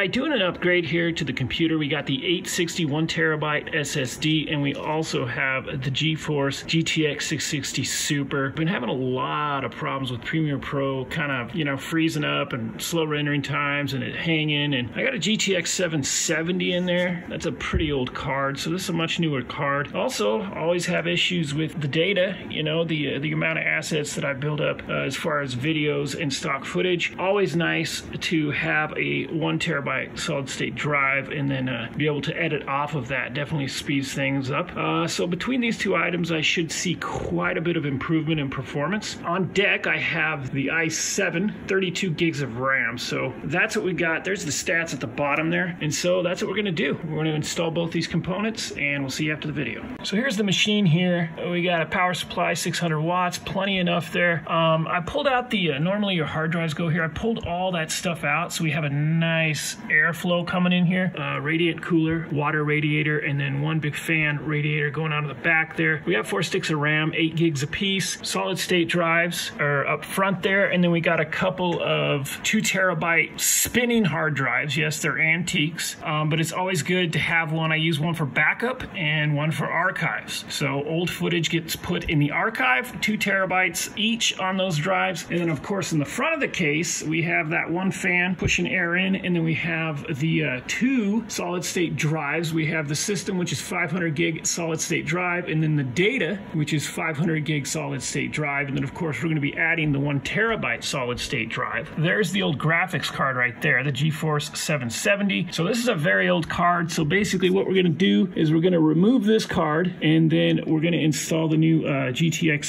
right, doing an upgrade here to the computer. We got the 861 terabyte SSD, and we also have the GeForce GTX 660 Super. Been having a lot of problems with Premiere Pro, kind of you know freezing up and slow rendering times, and it hanging. And I got a GTX 770 in there. That's a pretty old card, so this is a much newer card. Also, always have issues with the data. You know the uh, the amount of assets that I build up uh, as far as videos and stock footage. Always nice to have a one terabyte solid state drive and then uh, be able to edit off of that. Definitely speeds things up. Uh, so between these two items, I should see quite a bit of improvement in performance. On deck, I have the i7, 32 gigs of RAM. So that's what we got. There's the stats at the bottom there. And so that's what we're gonna do. We're gonna install both these components and we'll see you after the video. So here's the machine here. We got a power supply, 600 watts, plenty enough there. Um, I pulled out the, uh, normally your hard drives go here. I pulled all that stuff out so we have a nice airflow coming in here. Uh, radiant cooler, water radiator, and then one big fan radiator going out of the back there. We have four sticks of RAM, eight gigs a piece. Solid state drives are up front there, and then we got a couple of two terabyte spinning hard drives. Yes, they're antiques, um, but it's always good to have one. I use one for backup and one for archives. So old footage gets put in the archive, two terabytes each on those drives. And then of course in the front of the case, we have that one fan pushing air in, and then we have the uh, two solid state drives. We have the system, which is 500 gig solid state drive, and then the data, which is 500 gig solid state drive. And then of course we're going to be adding the one terabyte solid state drive. There's the old graphics card right there, the GeForce 770. So this is a very old card. So basically what we're going to do is we're going to remove this card and then we're going to install the new uh, GTX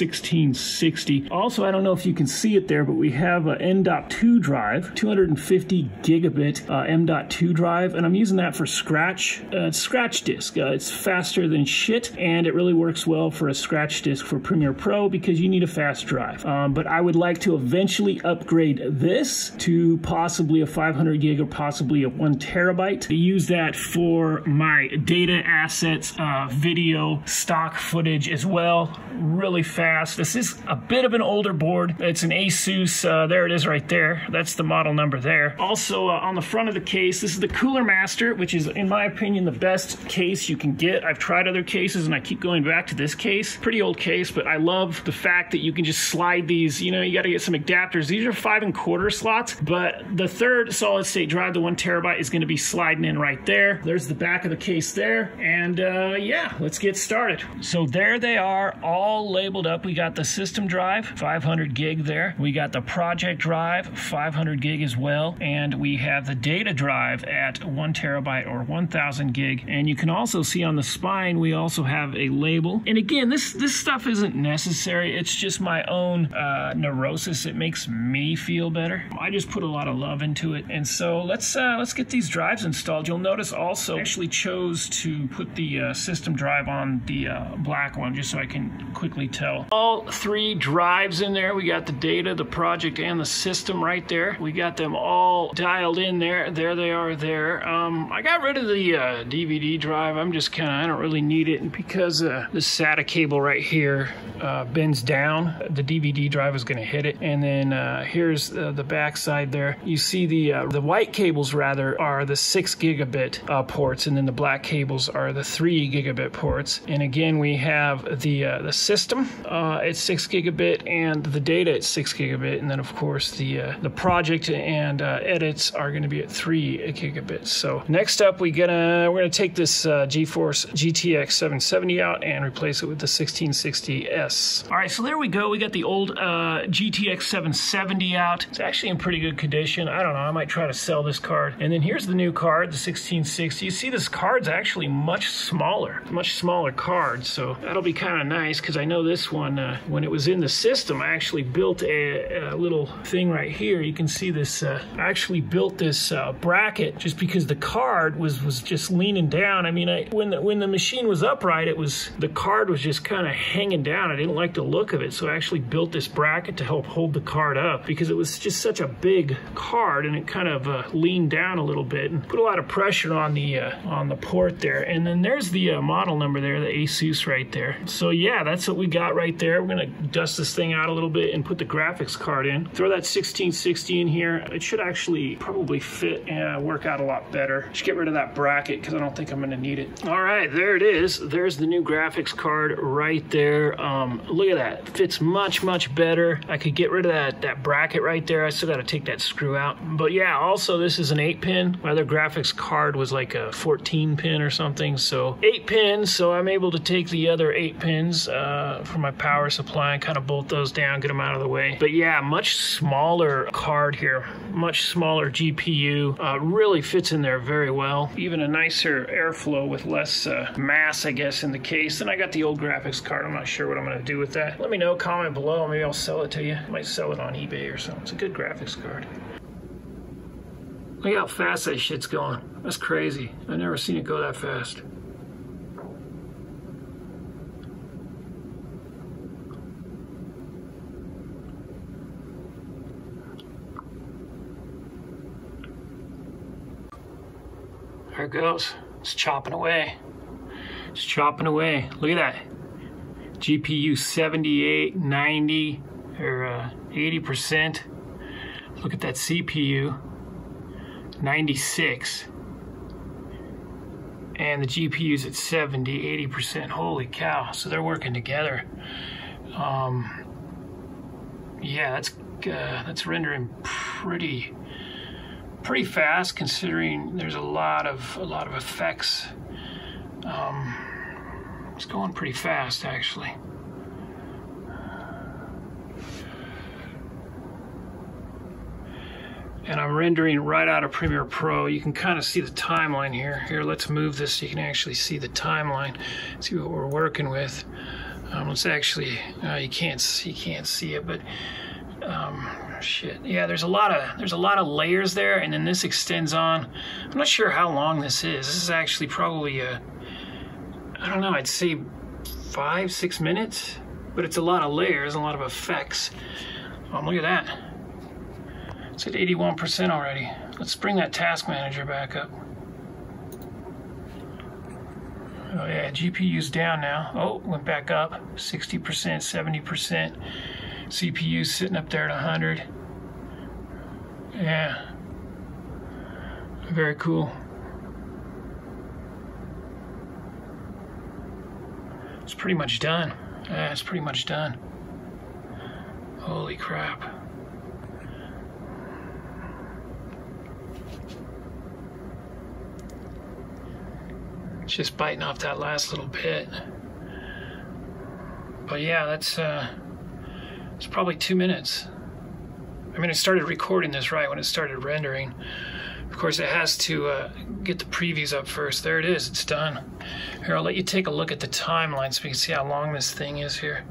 1660. Also, I don't know if you can see it there, but we have an M.2 drive, 250 gigabit uh, M.2 drive, and I'm using that for Scratch. Uh, Scratch disk. Uh, it's faster than shit, and it really works well for a Scratch disk for Premiere Pro because you need a fast drive. Um, but I would like to eventually upgrade this to possibly a 500 gig or possibly a one terabyte. I use that for my data assets, uh, video, stock footage as well. Really fast. This is a bit of an older board. It's an Asus. Uh, there it is right there. That's the model number there. Also uh, on the front of the case, this is the Cooler Master, which is in my opinion the best case you can get. I've tried other cases and I keep going back to this case. Pretty old case, but I love the fact that you can just slide these. You know, you got to get some adapters. These are five and quarter slots, but the third solid state drive, the one terabyte, is going to be sliding in right there. There's the back of the case there, and uh, yeah, let's get started. So there they are, all labeled up. We got the system drive, 500 gig there. We got the project drive, 500 gig as well, and we have the data drive at one terabyte or 1000 gig. And you can also see on the spine, we also have a label. And again, this this stuff isn't necessary. It's just my own uh, neurosis. It makes me feel better. I just put a lot of love into it. And so let's uh, let's get these drives installed. You'll notice also I actually chose to put the uh, system drive on the uh, black one just so I can quickly tell. All three drives in there. We got the data, the project, and the system right there. We got them all dialed in there. There they are there. Um, I got rid of the uh, DVD drive. I'm just kind of, I don't really need it. And because uh, the SATA cable right here uh, bends down, the DVD drive is going to hit it. And then uh, here's uh, the back side there. You see the uh, the white cables rather are the six gigabit uh, ports, and then the black cables are the three gigabit ports. And again, we have the the system at six gigabit and the data at six gigabit, and then of course the the project and edits are going to be at three gigabits. So next up, we gonna we're gonna take this uh, GeForce GTX 770 out and replace it with the 1660S. All right, so there we go. We got the old uh, GTX 770 out. It's actually in pretty good condition. I don't know. I might try to sell this card. And then here's the new card, the 1660. You see, this card's actually much smaller, much smaller card. So that'll be kind of nice because I know this one, uh, when it was in the system, I actually built a, a little thing right here. You can see this. Uh, I actually built this uh, bracket just because the card was was just leaning down. I mean, I, when the, when the machine was upright, it was the card was just kind of hanging down. I didn't like the look of it, so I actually built this bracket to help hold the card up because it was just such a big card and it kind of uh, leaned down a little bit and put a lot of pressure on the uh, on the port there. And then there's the uh, model number there, the Asus right there. So yeah, that's what we got right there. We're gonna dust this thing out a little bit and put the graphics card in. Throw that 1660 in here. It should actually probably fit and work out a lot better. Just get rid of that bracket because I don't think I'm going to need it. All right, there it is. There's the new graphics card right there. Um, look at that. Fits much, much better. I could get rid of that, that bracket right there. I still got to take that screw out. But yeah, also this is an 8 pin. My other graphics card was like a 14 pin or something. So 8 pins. So I'm able to take the other 8 pins uh, for my power supply and kind of bolt those down, get them out of the way. But yeah, much smaller card here. Much smaller GPU. Uh, really fits in there very well. Even a nicer airflow with less uh, mass, I guess, in the case. And I got the old graphics card. I'm not sure what I'm going to do with that. Let me know, comment below. Maybe I'll sell it to you. I might sell it on eBay or something. It's a good graphics card. Look how fast that shit's going. That's crazy. I've never seen it go that fast. There it goes. It's chopping away. It's chopping away. Look at that. GPU 78, 90, or uh, 80%. Look at that CPU. 96. And the GPU's at 70, 80%. Holy cow. So they're working together. Um, yeah, that's uh, that's rendering pretty pretty fast considering there's a lot of a lot of effects. Um, it's going pretty fast actually. and I'm rendering right out of Premiere Pro. You can kind of see the timeline here. Here, let's move this so you can actually see the timeline, see what we're working with. Um, let's actually, uh, you can't, you can't see it, but um, shit. Yeah, there's a lot of there's a lot of layers there, and then this extends on. I'm not sure how long this is. This is actually probably a, I don't know. I'd say five, six minutes, but it's a lot of layers, a lot of effects. Um, look at that. It's at 81% already. Let's bring that task manager back up. Oh yeah, GPU's down now. Oh, went back up. 60%, 70%. CPU sitting up there at 100. Yeah. Very cool. It's pretty much done. Yeah, it's pretty much done. Holy crap. just biting off that last little bit. But yeah, that's uh, it's probably two minutes. I mean, it started recording this right when it started rendering. Of course, it has to uh, get the previews up first. There it is. It's done. Here, I'll let you take a look at the timeline so we can see how long this thing is here.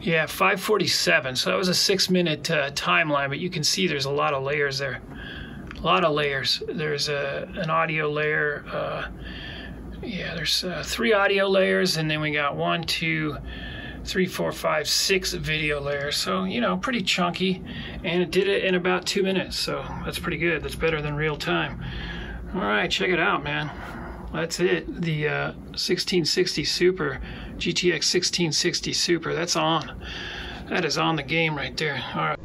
Yeah, 547. So that was a six-minute uh, timeline, but you can see there's a lot of layers there. A lot of layers. There's a, an audio layer. Uh, yeah, there's uh, three audio layers, and then we got one, two, three, four, five, six video layers. So, you know, pretty chunky. And it did it in about two minutes. So that's pretty good. That's better than real time. All right, check it out, man. That's it. The uh, 1660 Super, GTX 1660 Super. That's on. That is on the game right there. All right.